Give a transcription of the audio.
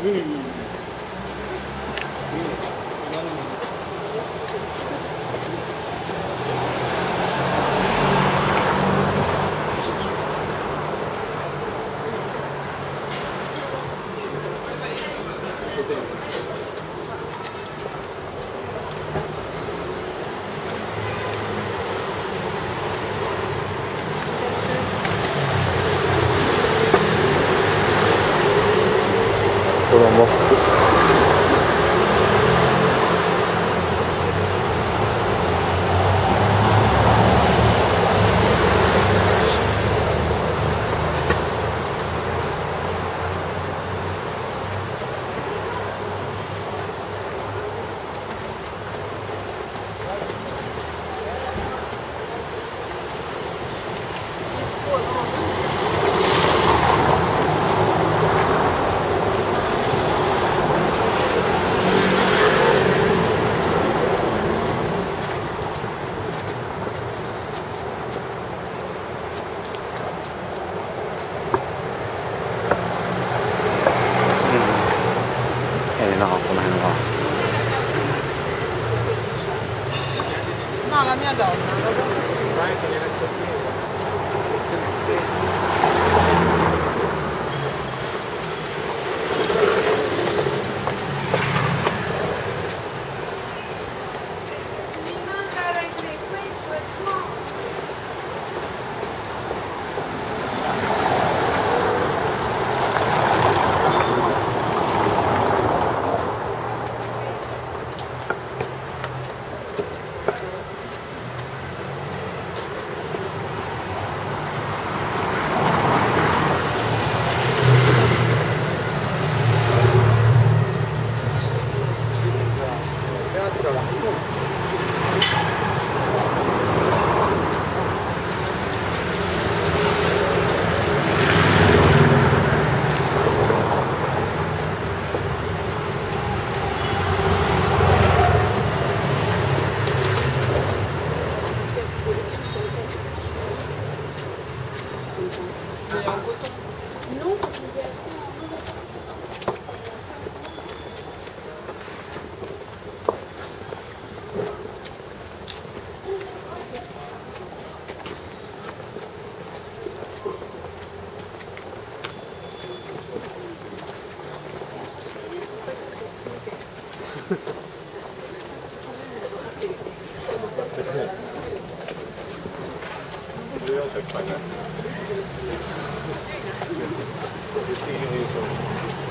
Hum. Hum. 我们 No, la mia donna. heel zeg maar. Dat hier niet.